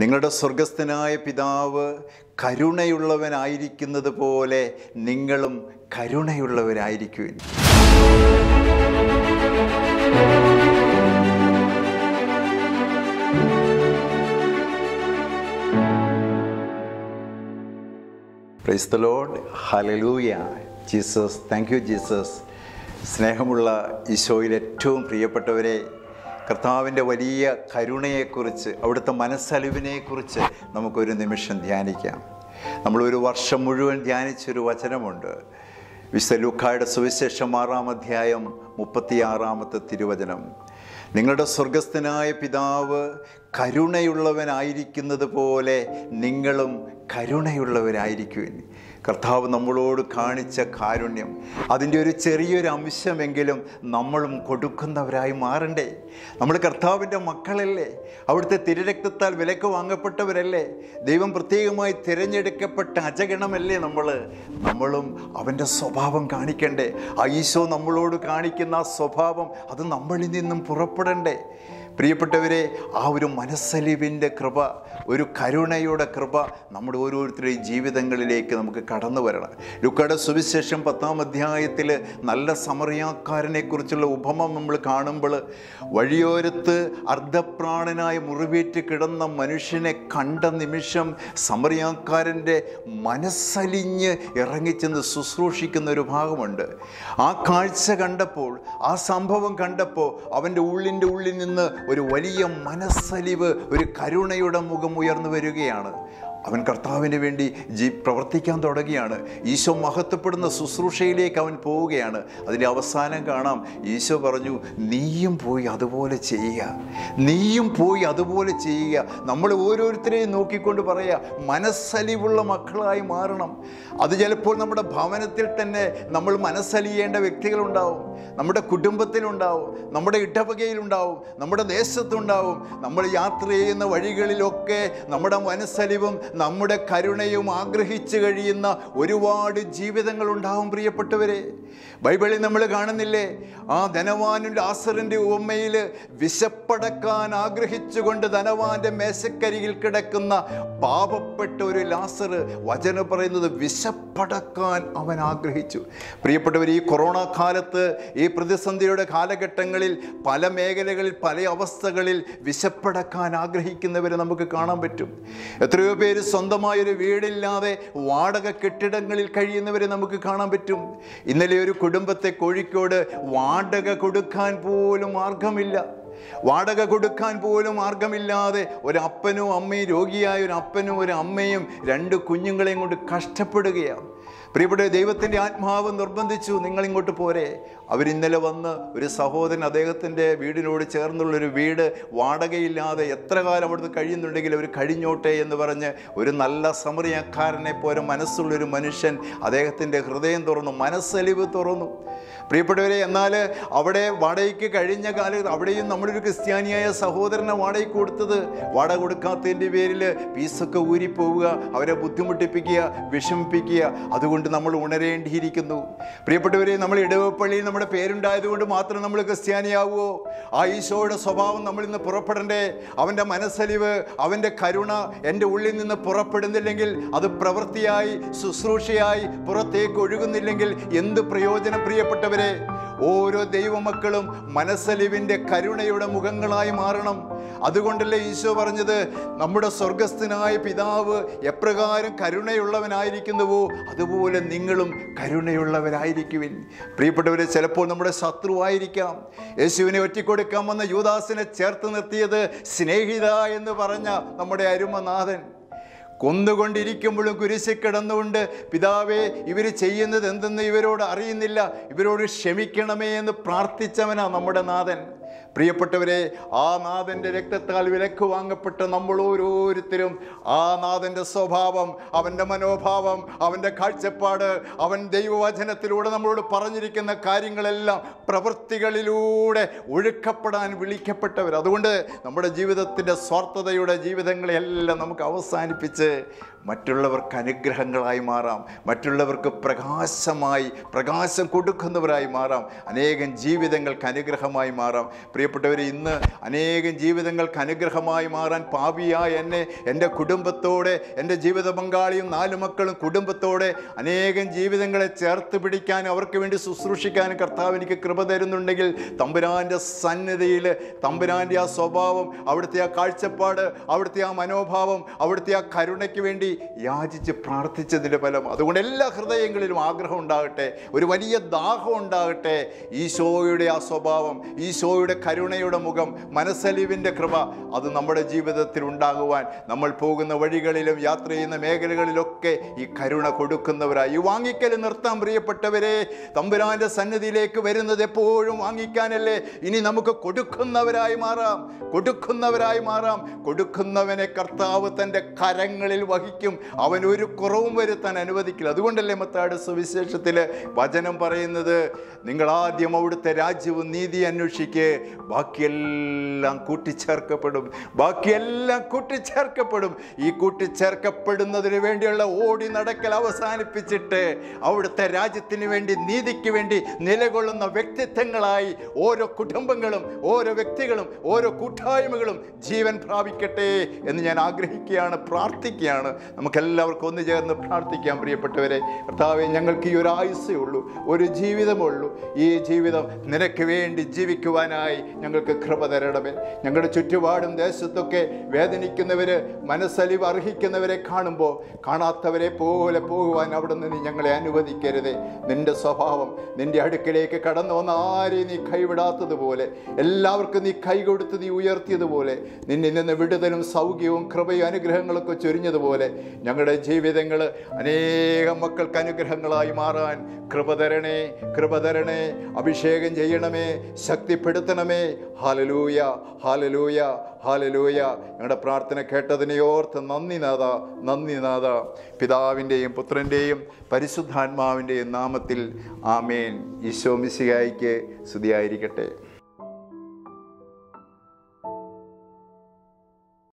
നിങ്ങളുടെ സ്വർഗസ്ഥനായ പിതാവ് കരുണയുള്ളവനായിരിക്കുന്നത് പോലെ നിങ്ങളും കരുണയുള്ളവരായിരിക്കുവിൻ. Praise the hallelujah Jesus thank you Jesus സ്നേഹമുള്ള ഈശോയിൽ ഏറ്റവും പ്രിയപ്പെട്ടവരെ കർത്താവിന്റെ വലിയ കരുണയെക്കുറിച്ച് അവിടുത്തെ മനസ്സലിവിനെക്കുറിച്ച് നമുക്കൊരു നിമിഷം ധ്യാനിക്കാം. നമ്മളൊരു വർഷം മുഴുവൻ ധ്യാനിച്ചൊരു വചനമുണ്ട്. വിശുദ്ധ ലൂക്കായുടെ സുവിശേഷം ആറാം അധ്യായം മുപ്പത്തിയാറാമത്തെ തിരുവചനം. നിങ്ങളുടെ സ്വർഗസ്ഥനായ പിതാവ് കരുണയുള്ളവനായിരിക്കുന്നത് പോലെ നിങ്ങളും കരുണയുള്ളവരായിരിക്കുവിൻ. കർത്താവ് നമ്മളോട് കാണിച്ച കാരുണ്യം. അതിന്റെ ഒരു ചെറിയൊരു അംശമെങ്കിലും നമ്മളും കൊടുക്കുന്നവരായി മാറണ്ടേ. നമ്മൾ കർത്താവിന്റെ മക്കളല്ലേ? അവിടുത്തെ തിരുരക്തത്താൽ വിലക്ക് വാങ്ങപ്പെട്ടവരല്ലേ? ദൈവം പ്രത്യേകമായി തിരഞ്ഞെടുക്കപ്പെട്ട അജഗണമല്ലേ നമ്മൾ നമ്മളും അവന്റെ സ്വഭാവം കാണിക്കണ്ടേ. ഈശോ നമ്മളോട് കാണിക്കുന്ന ആ സ്വഭാവം അത് നമ്മളിൽ നിന്നും പുറപ്പെടണ്ടേ? പ്രിയപ്പെട്ടവരെ ആ ഒരു മനസ്സലിവിന്റെ കൃപ ഒരു കരുണയുടെ കൃപ നമ്മുടെ ഓരോരുത്തരുടെയും ജീവിതങ്ങളിലേക്ക് നമുക്ക് കടന്നു വരണം. ലുക്കയുടെ സുവിശേഷം പത്താം അധ്യായത്തിൽ നല്ല സമറിയാക്കാരനെ കുറിച്ചുള്ള ഉപമ നമ്മൾ കാണുമ്പോൾ വഴിയോരത്ത് അർദ്ധപ്രാണനായ മുറിവേറ്റ് കിടന്ന മനുഷ്യനെ കണ്ട നിമിഷം സമറിയാക്കാരന്റെ മനസ്സലിഞ്ഞ് ഇറങ്ങിച്ചെന്ന് ശുശ്രൂഷിക്കുന്ന ഒരു ഭാഗമുണ്ട്. ആ കാഴ്ച കണ്ടപ്പോൾ ആ സംഭവം കണ്ടപ്പോൾ അവന്റെ ഉള്ളിന്റെ ഉള്ളിൽ നിന്ന് ഒരു വലിയ മനസ്സലിവ് ഒരു കരുണയുടെ മുഖം ഉയർന്നു വരികയാണ്. അവൻ കർത്താവിന് വേണ്ടി ജീ പ്രവർത്തിക്കാൻ തുടങ്ങിയാണ്. ഈശോ മഹത്വപ്പെടുന്ന ശുശ്രൂഷയിലേക്ക് അവൻ പോവുകയാണ്. അതിന്റെ അവസാനം കാണാം ഈശോ പറഞ്ഞു നീയും പോയി അതുപോലെ ചെയ്യുക. നീയും പോയി അതുപോലെ ചെയ്യുക. നമ്മൾ ഓരോരുത്തരെയും നോക്കിക്കൊണ്ട് പറയുക മനസ്സലിവുള്ള മക്കളായി മാറണം. അത് ചിലപ്പോൾ നമ്മുടെ ഭവനത്തിൽ തന്നെ നമ്മൾ മനസ്സലിയേണ്ട വ്യക്തികളുണ്ടാവും. നമ്മുടെ കുടുംബത്തിലുണ്ടാവും. നമ്മുടെ ഇടവകയിലുണ്ടാവും. നമ്മുടെ ദേശത്തുണ്ടാവും. നമ്മൾ യാത്ര ചെയ്യുന്ന വഴികളിലൊക്കെ നമ്മുടെ മനസ്സലിവും നമ്മുടെ കരുണയും ആഗ്രഹിച്ചു കഴിയുന്ന ഒരുപാട് ജീവിതങ്ങൾ ഉണ്ടാവും പ്രിയപ്പെട്ടവരെ. ബൈബിളിൽ നമ്മൾ കാണുന്നില്ലേ ആ ധനവാനും ലാസറിന്റെ ഉമ്മയിൽ വിശപ്പടക്കാൻ ആഗ്രഹിച്ചുകൊണ്ട് ധനവാന്റെ മേശക്കരികിൽ കിടക്കുന്ന പാപപ്പെട്ട ഒരു ലാസർ വചനം പറയുന്നത് വിശപ്പടക്കാൻ അവൻ ആഗ്രഹിച്ചു. പ്രിയപ്പെട്ടവർ ഈ കൊറോണ കാലത്ത് ഈ പ്രതിസന്ധിയുടെ കാലഘട്ടങ്ങളിൽ പല മേഖലകളിൽ പല അവസ്ഥകളിൽ വിശപ്പടക്കാൻ ആഗ്രഹിക്കുന്നവരെ നമുക്ക് കാണാൻ പറ്റും. എത്രയോ പേര് സ്വന്തമായൊരു വീടില്ലാതെ വാടക കെട്ടിടങ്ങളിൽ കഴിയുന്നവരെ നമുക്ക് കാണാൻ പറ്റും. ഇന്നലെ ഒരു കുടുംബത്തെ കോഴിക്കോട് വാടക കൊടുക്കാൻ പോലും മാർഗമില്ല. വാടക കൊടുക്കാൻ പോലും മാർഗമില്ലാതെ ഒരപ്പനും അമ്മയും രോഗിയായ ഒരു അപ്പനും ഒരു അമ്മയും രണ്ട് കുഞ്ഞുങ്ങളെയും കൊണ്ട് കഷ്ടപ്പെടുകയാണ്. പ്രിയപ്പെട്ട ദൈവത്തിന്റെ ആത്മാവ് നിർബന്ധിച്ചു നിങ്ങളിങ്ങോട്ട് പോരെ. അവരിന്നലെ വന്ന് ഒരു സഹോദരൻ അദ്ദേഹത്തിന്റെ വീടിനോട് ചേർന്നുള്ളൊരു വീട് വാടകയില്ലാതെ എത്ര കാലം അവിടുന്ന് കഴിയുന്നുണ്ടെങ്കിൽ അവർ കഴിഞ്ഞോട്ടെ എന്ന് പറഞ്ഞ് ഒരു നല്ല സമറിയക്കാരനെ പോലെ മനസ്സുള്ളൊരു മനുഷ്യൻ അദ്ദേഹത്തിന്റെ ഹൃദയം തുറന്നു മനസ്സലിവ് തുറന്നു. പ്രിയപ്പെട്ടവരെ എന്നാൽ അവിടെ വാടകയ്ക്ക് കഴിഞ്ഞ കാലത്ത് അവിടെയും നമ്മളൊരു ക്രിസ്ത്യാനിയായ സഹോദരനെ വാടകയ്ക്ക് കൊടുത്തത്. വാടക കൊടുക്കാത്തതിന്റെ പേരിൽ പീസൊക്കെ ഊരിപ്പോവുക അവരെ ബുദ്ധിമുട്ടിപ്പിക്കുക വിഷമിപ്പിക്കുക. അതുകൊണ്ട് നമ്മൾ ഉണരേണ്ടിയിരിക്കുന്നു. പ്രിയപ്പെട്ടവരെ നമ്മൾ ഇടവപ്പള്ളിയിൽ നമ്മുടെ പേരുണ്ടായതുകൊണ്ട് മാത്രം നമ്മൾ ക്രിസ്ത്യാനിയാവുമോ ആ ഈശോയുടെ സ്വഭാവം നമ്മൾ ഇന്ന് പുറപ്പെടണ്ടേ? അവന്റെ മനസ്സലിവ് അവന്റെ കരുണ എന്റെ ഉള്ളിൽ നിന്ന് പുറപ്പെടുന്നില്ലെങ്കിൽ അത് പ്രവൃത്തിയായി ശുശ്രൂഷയായി പുറത്തേക്ക് ഒഴുകുന്നില്ലെങ്കിൽ എന്ത് പ്രയോജനം പ്രിയപ്പെട്ടവരെ? ഓരോ ദൈവമക്കളും മനസ്സലിവിന്റെ കരുണയുടെ മുഖങ്ങളായി മാറണം. അതുകൊണ്ടല്ലേ ഈശോ പറഞ്ഞത്? നമ്മുടെ സ്വർഗസ്ഥനായ പിതാവ് എപ്രകാരം കരുണയുള്ളവനായിരിക്കുന്നുവോ അതുപോലെ നിങ്ങളും കരുണയുള്ളവരായിരിക്കുവിൻ. പ്രിയപ്പെട്ടവരെ ചിലപ്പോൾ നമ്മുടെ ശത്രുവായിരിക്കാം. യേശുവിനെ ഒറ്റിക്കൊടുക്കാൻ വന്ന യൂദാസിനെ ചേർത്ത് നിർത്തിയത് സ്നേഹിത എന്ന് പറഞ്ഞ നമ്മുടെ അരുമനാഥൻ. കൊന്നുകൊണ്ടിരിക്കുമ്പോഴും കുരിശിൽ കിടന്നുകൊണ്ട് പിതാവേ ഇവർ ചെയ്യുന്നത് എന്തെന്ന് ഇവരോട് അറിയുന്നില്ല. ഇവരോട് ക്ഷമിക്കണമേ എന്ന് പ്രാർത്ഥിച്ചവനാ നമ്മുടെ നാഥൻ. പ്രിയപ്പെട്ടവരെ ആ നാഥന്റെ രക്തത്താൽ വിലക്ക് വാങ്ങപ്പെട്ട നമ്മൾ ഓരോരുത്തരും ആ നാഥന്റെ സ്വഭാവം അവന്റെ മനോഭാവം അവന്റെ കാഴ്ചപ്പാട് അവൻ ദൈവവചനത്തിലൂടെ നമ്മളോട് പറഞ്ഞിരിക്കുന്ന കാര്യങ്ങളെല്ലാം പ്രവൃത്തികളിലൂടെ ഒഴുക്കപ്പെടാൻ വിളിക്കപ്പെട്ടവർ. അതുകൊണ്ട് നമ്മുടെ ജീവിതത്തിന്റെ സ്വാർത്ഥതയുടെ ജീവിതങ്ങളെല്ലാം നമുക്ക് അവസാനിപ്പിച്ച് മറ്റുള്ളവർക്ക് അനുഗ്രഹങ്ങളായി മാറാം. മറ്റുള്ളവർക്ക് പ്രകാശമായി പ്രകാശം കൊടുക്കുന്നവരായി മാറാം. അനേകം ജീവിതങ്ങൾക്ക് അനുഗ്രഹമായി മാറാം. പ്രിയ പ്രിയപ്പെട്ടവർ ഇന്ന് അനേകം ജീവിതങ്ങൾക്ക് അനുഗ്രഹമായി മാറാൻ പാപിയായ എന്നെ എന്റെ കുടുംബത്തോടെ എന്റെ ജീവിത പങ്കാളിയും നാല് മക്കളും കുടുംബത്തോടെ അനേകം ജീവിതങ്ങളെ ചേർത്ത് പിടിക്കാൻ അവർക്ക് വേണ്ടി ശുശ്രൂഷിക്കാനും കർത്താവ് എനിക്ക് കൃപ തരുന്നുണ്ടെങ്കിൽ തമ്പുരാന്റെ സന്നിധിയിൽ തമ്പുരാന്റെ ആ സ്വഭാവം അവിടുത്തെ ആ കാഴ്ചപ്പാട് അവിടുത്തെ ആ മനോഭാവം അവിടുത്തെ ആ കരുണയ്ക്ക് വേണ്ടി യാചിച്ച് പ്രാർത്ഥിച്ചതിന്റെ ഫലം. അതുകൊണ്ട് എല്ലാ ഹൃദയങ്ങളിലും ആഗ്രഹം ഉണ്ടാകട്ടെ ഒരു വലിയ ദാഹം ഉണ്ടാകട്ടെ. ഈശോയുടെ ആ സ്വഭാവം ഈശോയുടെ കരുണയുടെ മുഖം മനസ്സലിവിന്റെ കൃപ അത് നമ്മുടെ ജീവിതത്തിൽ ഉണ്ടാകുവാൻ നമ്മൾ പോകുന്ന വഴികളിലും യാത്ര ചെയ്യുന്ന മേഖലകളിലൊക്കെ ഈ കരുണ കൊടുക്കുന്നവരായി. ഈ വാങ്ങിക്കൽ നിർത്താൻ പ്രിയപ്പെട്ടവരെ തമ്പുരാന്റെ സന്നിധിയിലേക്ക് വരുന്നത് എപ്പോഴും വാങ്ങിക്കാനല്ലേ? ഇനി നമുക്ക് കൊടുക്കുന്നവരായി മാറാം കൊടുക്കുന്നവരായി മാറാം. കൊടുക്കുന്നവനെ കർത്താവ് തന്റെ കരങ്ങളിൽ വഹിക്കും. അവൻ ഒരു കുറവും വരുത്താൻ അനുവദിക്കില്ല. അതുകൊണ്ടല്ലേ മത്താട് സുവിശേഷത്തിൽ വചനം പറയുന്നത്? നിങ്ങൾ ആദ്യം അവിടുത്തെ രാജ്യവും നീതി അന്വേഷിക്ക്. ബാക്കിയെല്ലാം കൂട്ടിച്ചേർക്കപ്പെടും. ബാക്കിയെല്ലാം കൂട്ടിച്ചേർക്കപ്പെടും. ഈ കൂട്ടിച്ചേർക്കപ്പെടുന്നതിന് വേണ്ടിയുള്ള ഓടി നടക്കൽ അവസാനിപ്പിച്ചിട്ട് അവിടുത്തെ രാജ്യത്തിന് വേണ്ടി നീതിക്ക് വേണ്ടി നിലകൊള്ളുന്ന വ്യക്തിത്വങ്ങളായി ഓരോ കുടുംബങ്ങളും ഓരോ വ്യക്തികളും ഓരോ കൂട്ടായ്മകളും ജീവൻ പ്രാപിക്കട്ടെ എന്ന് ഞാൻ ആഗ്രഹിക്കുകയാണ് പ്രാർത്ഥിക്കുകയാണ്. നമുക്കെല്ലാവർക്കും ഒന്ന് ചേർന്ന് പ്രാർത്ഥിക്കാം പ്രിയപ്പെട്ടവരെ. കർത്താവെ ഞങ്ങൾക്ക് ഈ ഒരു ആയുസ്സേ ഉള്ളൂ ഒരു ജീവിതമുള്ളൂ ഈ ജീവിതം നിനക്ക് വേണ്ടി ജീവിക്കുവാനായി ഞങ്ങൾക്ക് കൃപ തരണമേ. ഞങ്ങളുടെ ചുറ്റുപാടും ദേശത്തൊക്കെ വേദനിക്കുന്നവർ മനസ്സലിവ് അർഹിക്കുന്നവരെ കാണുമ്പോൾ കാണാത്തവരെ പോലെ പോകുവാൻ അവിടെ നിന്ന് ഞങ്ങളെ അനുവദിക്കരുതേ. നിന്റെ സ്വഭാവം നിന്റെ അടുക്കിലേക്ക് കടന്നു വന്ന ആരെയും നീ കൈവിടാത്തതുപോലെ എല്ലാവർക്കും നീ കൈ കൊടുത്ത് നീ ഉയർത്തിയതുപോലെ നിന്നിൽ നിന്ന് വിടുതലും സൗഖ്യവും കൃപയും അനുഗ്രഹങ്ങളൊക്കെ ചൊരിഞ്ഞതുപോലെ ഞങ്ങളുടെ ജീവിതങ്ങൾ അനേകം മക്കൾക്ക് അനുഗ്രഹങ്ങളായി മാറാൻ കൃപ തരണേ കൃപ തരണേ. അഭിഷേകം ചെയ്യണമേ ശക്തിപ്പെടുത്തണമേ. Hallelujah hallelujah hallelujah. ഞങ്ങളുടെ പ്രാർത്ഥന കേട്ടതിനെ ഓർത്ത് നന്ദി നാഥ നന്ദി നാഥ. പിതാവിന്റെയും പുത്രന്റെയും പരിശുദ്ധാത്മാവിന്റെയും നാമത്തിൽ ആമേൻ. ഈശോ മിശിഹായിക്ക് സ്തുതിയായിരിക്കട്ടെ.